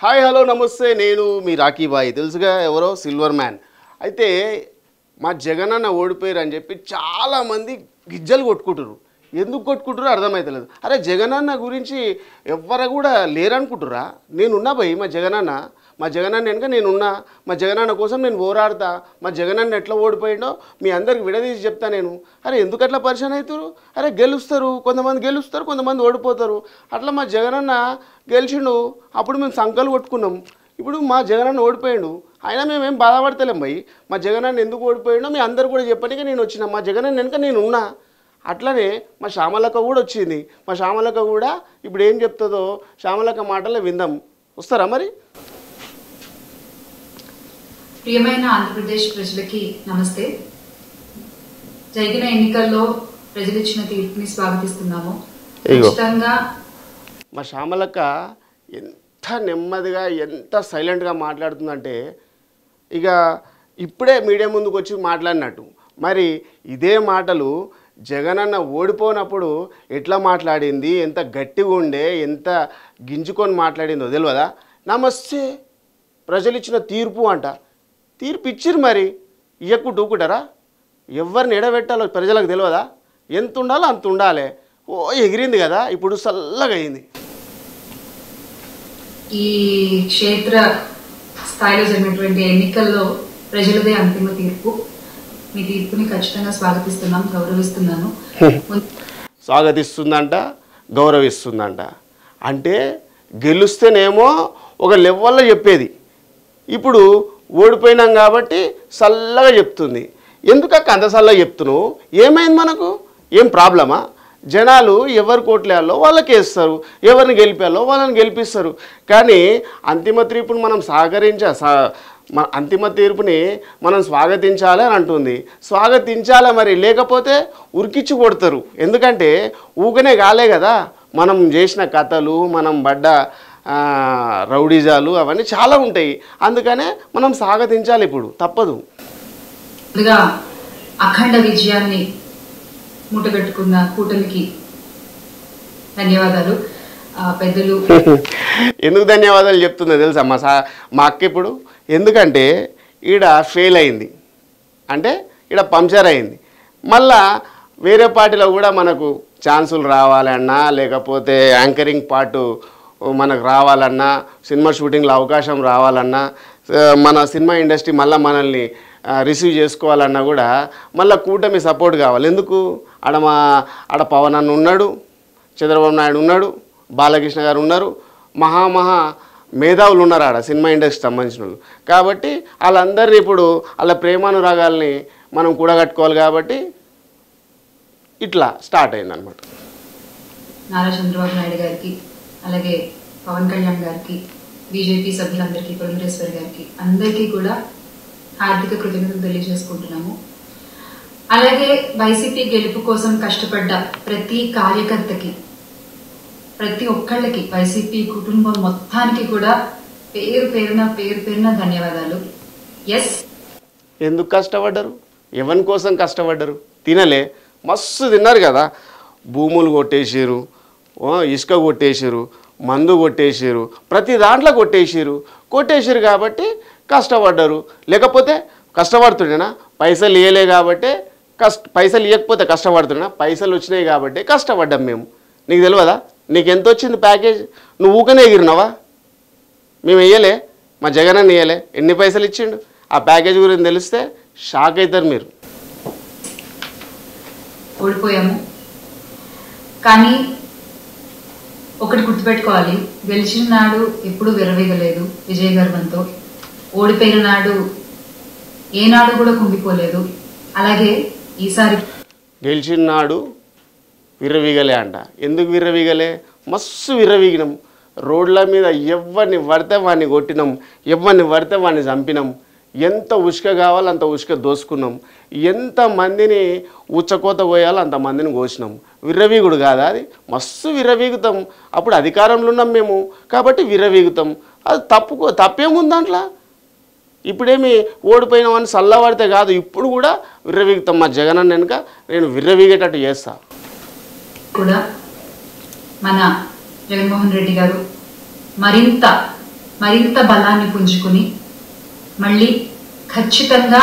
Hi hello నమస్తే. నేను మీ రాఖీబాయి బాయ్. తెలుసుగా ఎవరో? Silver man. అయితే మా జగన్ అన్న ఓడిపోయారు అని చెప్పి చాలామంది గిజ్జలు కొట్టుకుంటారు ఎందుకు కొట్టుకుంటారో అర్థమవుతలేదు అరే జగనన్న గురించి ఎవ్వరు కూడా లేరనుకుంటురా నేనున్నా భయ్ మా జగనన్న. మా జగనన్న వెనుక నేనున్నా. మా జగనన్న కోసం నేను పోరాడతా. మా జగనన్న ఎట్లా ఓడిపోయిండో మీ అందరికి విడదీసి చెప్తా నేను. అరే ఎందుకు అట్లా పరిచయం అవుతారు అరే గెలుస్తారు. కొంతమంది గెలుస్తారు కొంతమంది ఓడిపోతారు. అట్లా మా జగనన్న గెలిచిండు. అప్పుడు మేము సంకలు కొట్టుకున్నాం. ఇప్పుడు మా జగనన్న ఓడిపోయాడు. అయినా మేమేం బాధపడతలేం భయ్ మా జగనన్న ఎందుకు ఓడిపోయాడో మీ అందరు కూడా చెప్పనిక నేను వచ్చిన. మా జగనన్న వెనుక నేను ఉన్నా అట్లనే మా శ్యామలక్క కూడా వచ్చింది. మా శ్యామలక్క కూడా ఇప్పుడు ఏం చెప్తుందో శ్యామలక్క మాటలే విందాం. వస్తారా మరి? ప్రియమైన ఆంధ్రప్రదేశ్ ప్రజలకి నమస్తే. జరిగిన ఎన్నికల్లో ప్రజలు ఇచ్చిన తీర్పుని స్వాగతిస్తున్నాము. ఖచ్చితంగా మా శ్యామలక్క ఎంత నెమ్మదిగా ఎంత సైలెంట్గా మాట్లాడుతుందంటే ఇక ఇప్పుడే మీడియా ముందుకు వచ్చి మాట్లాడినట్టు. మరి ఇదే మాటలు జగనన్న ఓడిపోయినప్పుడు ఎట్లా మాట్లాడింది ఎంత గట్టిగా ఉండే ఎంత గింజుకొని మాట్లాడిందో తెలియదా నమస్తే ప్రజలు ఇచ్చిన తీర్పు అంట. తీర్పు ఇచ్చిరు మరి ఇయ్యకుంటూ ఊకుంటారా ఎవరిని ఎడబెట్టాలో ప్రజలకు తెలియదా ఎంత ఉండాలో అంత ఉండాలి ఓ ఎగిరింది కదా ఇప్పుడు చల్లగా అయింది ఈ క్షేత్ర స్థాయిలో జరిగినటువంటి ఎన్నికల్లో ప్రజలదే అంతిమ తీర్పు. మీ తీర్పుని ఖచ్చితంగా స్వాగతిస్తున్నాం గౌరవిస్తున్నాను. ముందు- స్వాగతిస్తుందంట గౌరవిస్తుందంట. అంటే గెలుస్తేనేమో ఒక లెవెల్లో చెప్పేది. ఇప్పుడు ఓడిపోయినాం కాబట్టి చల్లగా చెప్తుంది. ఎందుకక్క అంత చల్లగా చెప్తున్నావు? ఏమైంది మనకు? ఏం ప్రాబ్లమా? జనాలు ఎవరు కోట్లేయాలో వాళ్ళకి వేస్తారు ఎవరిని గెలిపాలో వాళ్ళని గెలిపిస్తారు. కానీ అంతిమ తీర్పును మనం సహకరించ స- మన అంతిమ తీర్పుని మనం స్వాగతించాలి అని అంటుంది. స్వాగతించాలి మరి? లేకపోతే ఉరికిచ్చి కొడతారు. ఎందుకంటే ఊకనే కాలే కదా. మనం చేసిన కథలు మనం పడ్డ రౌడీజాలు అవన్నీ చాలా ఉంటాయి. అందుకనే మనం స్వాగతించాలి ఇప్పుడు. తప్పదు. అఖండ విజయాన్ని ముట్టగట్టుకున్న కూటమికి ధన్యవాదాలు. పెద్దలు ఎందుకు ధన్యవాదాలు చెప్తుందో తెలుసా? మా సా మా అక్క ఇప్పుడు ఎందుకంటే ఈడ ఫెయిల్ అయింది. అంటే ఈడ పంక్చర్ అయింది. మళ్ళా వేరే పార్టీలో కూడా మనకు ఛాన్సులు రావాలన్నా లేకపోతే యాంకరింగ్ పార్ట్ మనకు రావాలన్నా సినిమా షూటింగ్లో అవకాశం రావాలన్నా మన సినిమా ఇండస్ట్రీ మళ్ళీ మనల్ని రిసీవ్ చేసుకోవాలన్నా కూడా మళ్ళీ కూటమి సపోర్ట్ కావాలి. ఎందుకు? ఆడ మా ఆడ పవన్ అన్న ఉన్నాడు చంద్రబాబు నాయుడు ఉన్నాడు బాలకృష్ణ గారు ఉన్నారు మహా మహా మేధావులు ఉన్నారు ఆడ సినిమా ఇండస్ట్రీకి సంబంధించిన వాళ్ళు కాబట్టి వాళ్ళందరినీ ఇప్పుడు వాళ్ళ ప్రేమానురాగాల్ని మనం కూడగట్టుకోవాలి కాబట్టి ఇట్లా స్టార్ట్ అయిందనమాట నారా చంద్రబాబు నాయుడు గారికి అలాగే పవన్ కళ్యాణ్ గారికి బీజేపీ సభ్యులందరికీ పురంధరేశ్వరి గారికి అందరికీ కూడా హార్దిక కృతజ్ఞతలు తెలియజేసుకుంటున్నాము. అలాగే వైసీపీ గెలుపు కోసం కష్టపడ్డ ప్రతి కార్యకర్తకి ప్రతి ఒక్కళ్ళకి వైసీపీ కుటుంబం మొత్తానికి కూడా పేరు పేరున పేరు పేరున ధన్యవాదాలు. ఎస్ ఎందుకు కష్టపడ్డరు? ఎవరి కోసం కష్టపడ్డరు? తినలే. మస్తు తిన్నారు కదా. భూములు కొట్టేసారు ఇసుక కొట్టేసారు మందు కొట్టేసారు ప్రతి దాంట్లో కొట్టేసారు కొట్టేసారు కాబట్టి కష్టపడ్డరు. లేకపోతే కష్టపడుతుండేనా? పైసలు ఇవ్వలే కాబట్టి కష్ట పైసలు ఇవ్వకపోతే కష్టపడుతున్నా పైసలు వచ్చినాయి కాబట్టి కష్టపడ్డాం మేము. నీకు తెలియదా? నీకు ఎంత వచ్చింది ప్యాకేజ్? నువ్వు ఊకనే ఎగిరినావా? మేము వేయలే మా జగన్ అన్న ఇయ్యలే ఎన్ని పైసలు ఇచ్చిండు? ఆ ప్యాకేజ్ గురించి తెలిస్తే షాక్ అవుతారు మీరు. ఓడిపోయాము. కానీ ఒకటి గుర్తుపెట్టుకోవాలి. గెలిచిన నాడు ఎప్పుడు విరవీగలేదు విజయ గర్వంతో. ఓడిపోయిన నాడు ఏనాడు కూడా కుంగిపోలేదు. అలాగే ఈసారి గెలిచిన నాడు విరవీగలే అంట. ఎందుకు విరవీగలే? మస్తు విరవీగినాం. రోడ్ల మీద ఎవరిని పడితే వాడిని కొట్టినాం ఎవరిని పడితే వాడిని చంపినాం. ఎంత ఉసుక కావాలో అంత ఉసుక దోసుకున్నాం. ఎంత మందిని ఉచ్చకోత పోయాలో అంతమందిని కోసినాం. విర్రవీగుడు కాదా అది? మస్తు విర్రవీగుతాం. అప్పుడు అధికారంలో ఉన్నాం మేము. కాబట్టి విర్రవీగుతాం. అది తప్పుకో తప్పేముంది దాంట్లో? ఇప్పుడేమి ఓడిపోయినామని చల్లబడితే కాదు. ఇప్పుడు కూడా విర్రవీగుతాం మా జగనన్న వెనుక. నేను విర్రవీగేటట్టు చేస్తా. కూడా మన జగన్మోహన్ రెడ్డి గారు మరింత మరింత బలాన్ని పుంజుకుని మళ్ళీ ఖచ్చితంగా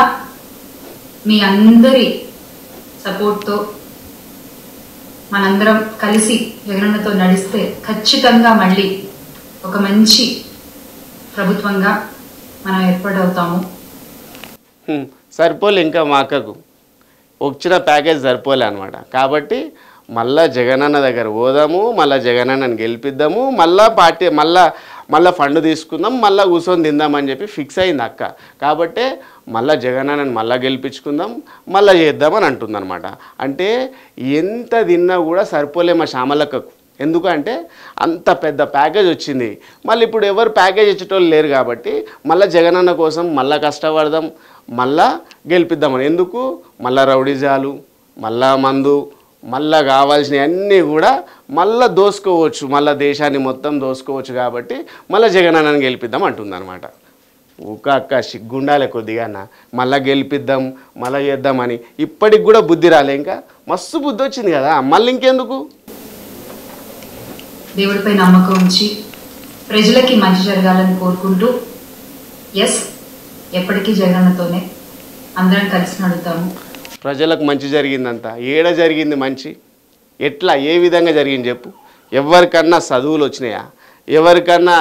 మీ అందరి సపోర్ట్తో మనందరం కలిసి జగనన్నతో నడిస్తే ఖచ్చితంగా మళ్ళీ ఒక మంచి ప్రభుత్వంగా మనం ఏర్పాటవుతాము. హ్మ్. సరిపోలే ఇంకా మా అక్కకు. వచ్చిన ప్యాకేజ్ సరిపోలే అనమాట కాబట్టి మళ్ళా జగనన్న దగ్గర పోదాము మళ్ళా జగనన్నని గెలిపిద్దాము మళ్ళా పార్టీ మళ్ళా మళ్ళీ ఫండ్ తీసుకుందాం మళ్ళీ కూర్చొని తిందామని చెప్పి ఫిక్స్ అయింది అక్క. కాబట్టే జగన్ జగనన్నని మళ్ళీ గెలిపించుకుందాం మళ్ళీ చేద్దామని అంటుందన్నమాట. అంటే ఎంత తిన్నా కూడా సరిపోలే మా శ్యామలక్కకు. ఎందుకంటే అంత పెద్ద ప్యాకేజ్ వచ్చింది. మళ్ళీ ఇప్పుడు ఎవరు ప్యాకేజ్ ఇచ్చేటోళ్ళు లేరు కాబట్టి మళ్ళీ జగనన్న కోసం మళ్ళా కష్టపడదాం మళ్ళా గెలిపిద్దామని. ఎందుకు? మళ్ళా రౌడీజాలు మళ్ళా మందు మళ్ళా కావాల్సినవన్నీ కూడా మళ్ళా దోసుకోవచ్చు. మళ్ళా దేశాన్ని మొత్తం దోసుకోవచ్చు కాబట్టి మళ్ళీ జగనన్నని గెలిపిద్దాం అంటుందన్నమాట. ఊక అక్క సిగ్గుండాలి కొద్దిగా అన్న. మళ్ళా గెలిపిద్దాం మళ్ళా చేద్దామని. ఇప్పటికి కూడా బుద్ధి రాలే ఇంకా. మస్తు బుద్ధి వచ్చింది కదా. మళ్ళీ ఇంకెందుకు? దేవుడిపై నమ్మకం ఉంచి ప్రజలకి మంచి జరగాలని కోరుకుంటూ ఎస్ ఎప్పటికీ జగనన్నతోనే అందరం కలిసి నడుతాము ప్రజలకు మంచి జరిగిందంతా. ఏడ జరిగింది మంచి? ఎట్లా? ఏ విధంగా జరిగింది చెప్పు. ఎవరికన్నా చదువులు వచ్చినాయా? ఎవరికన్నా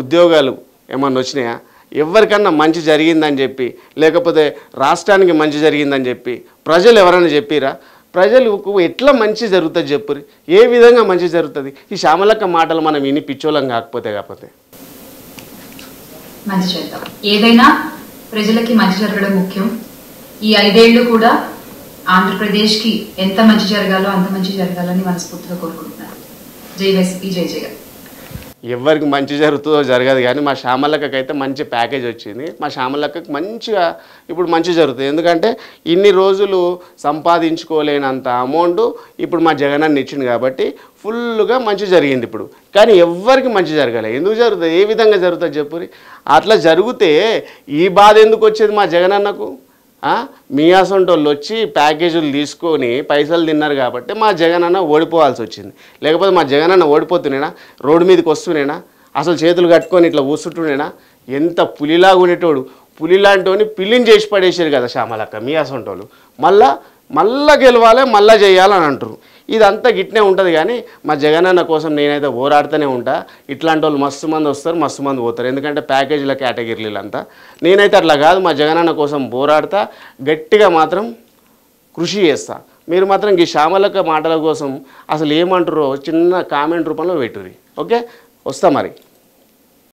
ఉద్యోగాలు ఏమన్నా వచ్చినాయా? ఎవరికన్నా మంచి జరిగిందని చెప్పి లేకపోతే రాష్ట్రానికి మంచి జరిగిందని చెప్పి ప్రజలు ఎవరైనా చెప్పిరా? ప్రజలకు ఎట్లా మంచి జరుగుతుంది చెప్పురి ఏ విధంగా మంచి జరుగుతుంది? ఈ శ్యామలక్క మాటలు మనం విని పిచ్చోళం కాకపోతే కాకపోతే. మంచి చేద్దాం. ఏదైనా ప్రజలకి మంచి జరగడం ముఖ్యం. ఈ ఐదేళ్ళు కూడా ఆంధ్రప్రదేశ్కి ఎంత మంచి జరగాలో అంత మంచి జరగాలని మనస్ఫూర్తిగా కోరుకుంటున్నాను. జై వైసీపీ జై జగన్. ఎవరికి మంచి జరుగుతుందో జరగదు కానీ మా శ్యామలక్కకి అయితే మంచి ప్యాకేజ్ వచ్చింది. మా శ్యామలక్కకి మంచిగా ఇప్పుడు మంచి జరుగుతుంది. ఎందుకంటే ఇన్ని రోజులు సంపాదించుకోలేనంత అమౌంట్ ఇప్పుడు మా జగనన్న ఇచ్చింది కాబట్టి ఫుల్గా మంచి జరిగింది ఇప్పుడు. కానీ ఎవ్వరికి మంచి జరగలేదు ఎందుకు జరుగుతుంది? ఏ విధంగా జరుగుతుంది చెప్పురి అట్లా జరిగితే ఈ బాధ ఎందుకు వచ్చేది మా జగనన్నకు మీ వచ్చి ప్యాకేజీలు తీసుకొని పైసలు తిన్నారు కాబట్టి మా జగనన్న ఓడిపోవాల్సి వచ్చింది. లేకపోతే మా జగనన్న ఓడిపోతున్నాయినా రోడ్డు మీదకి వస్తున్నాయినా అసలు చేతులు కట్టుకొని ఇట్లా కూర్చుంటున్నాడా ఎంత పులిలాగా ఉండేటోడు. పులిలాంటి పిల్లిని చేసి పడేసారు కదా శ్యామలక్క మీ అసొంటోళ్ళు మళ్ళా మళ్ళా గెలవాలి మళ్ళా చేయాలని అంటారు ఇదంతా గిట్నే ఉంటుంది కానీ మా జగనన్న కోసం నేనైతే పోరాడుతూనే ఉంటా. ఇట్లాంటి వాళ్ళు మస్తు మంది వస్తారు మస్తు మంది పోతారు. ఎందుకంటే ప్యాకేజీల కేటగిరీలు అంతా నేనైతే అట్లా కాదు మా జగనన్న కోసం పోరాడతా గట్టిగా మాత్రం కృషి చేస్తా. మీరు మాత్రం ఈ శ్యామలక్క మాటల కోసం అసలు ఏమంటారో చిన్న కామెంట్ రూపంలో పెట్టుర్రి. ఓకే? వస్తా మరి.